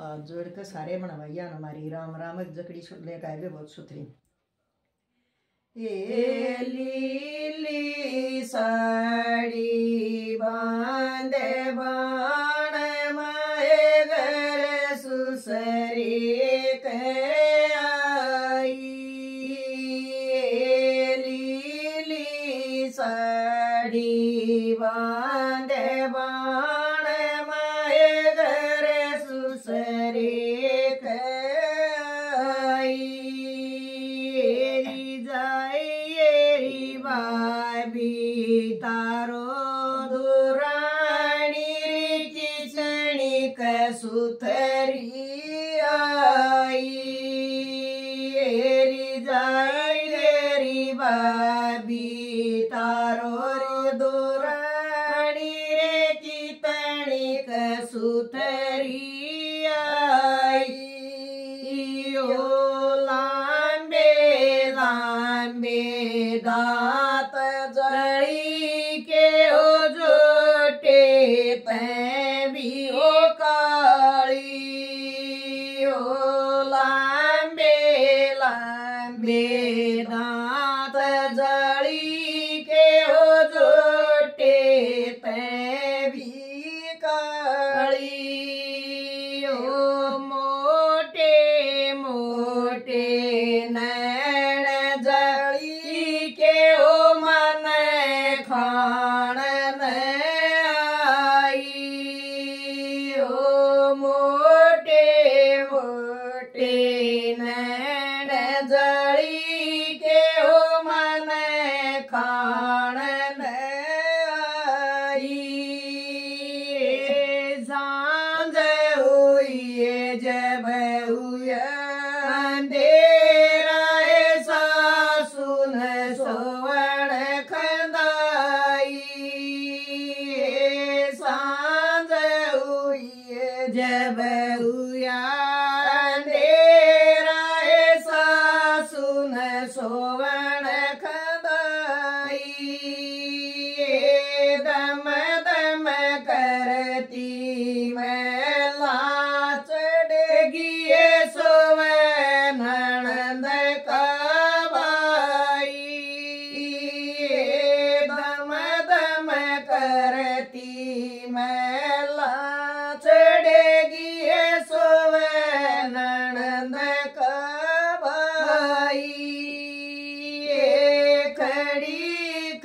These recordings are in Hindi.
जोड़कर सारे बनवाइया हमारी राम राम जकड़ी ले गाय बहुत सुथरी। ए लीली साड़ी बांधे बाण माए घर सुसरी। वेदांत जड़ी के हो जोटे तै भी कड़ी ओ मोटे मोटे न के हो मन खा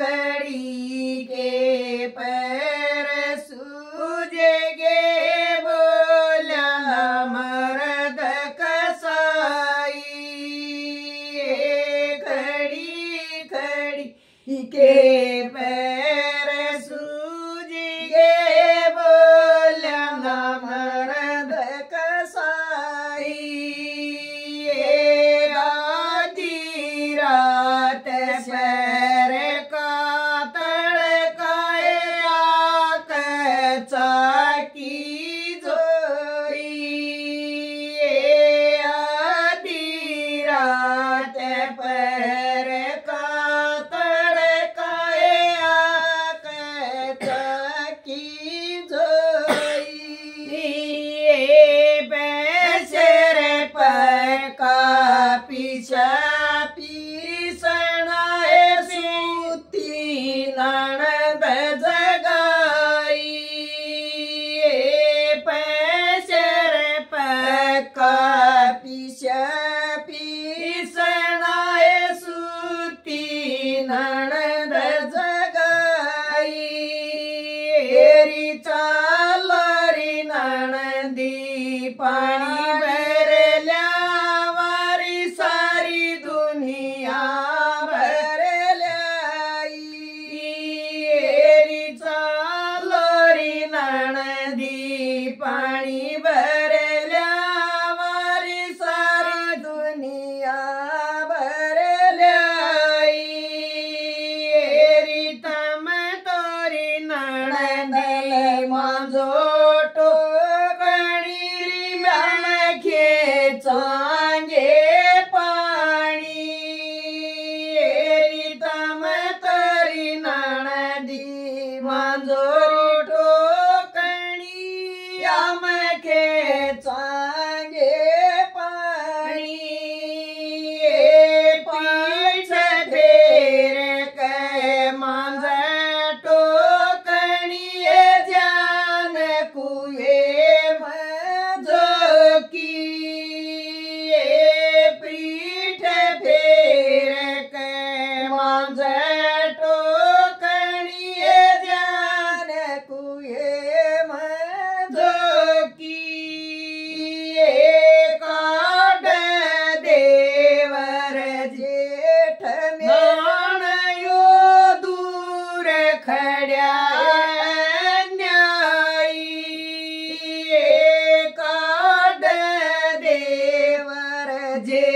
कड़ी के पैर सूजेगे बोला मरद कसाई। खड़ी कड़ी के पैर 要买给栈。যে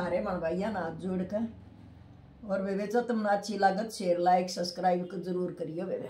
सारे मनवाइया नाथ जोड़ कर और बेबे तो तुम अच्छी लागत शेयर लाइक सब्सक्राइब ज़रूर करियो बेबे